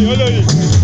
olóyè olóyè.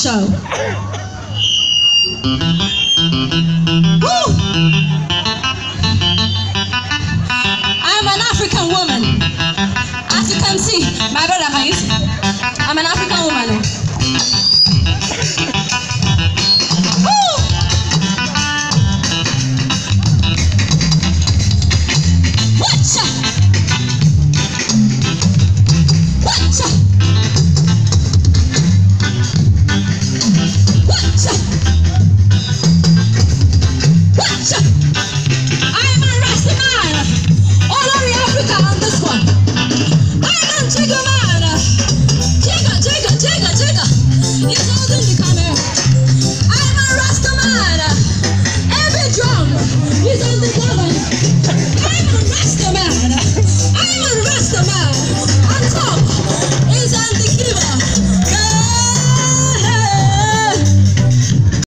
show. Woo! I'm an African woman. As you can see, my brother, I'm an African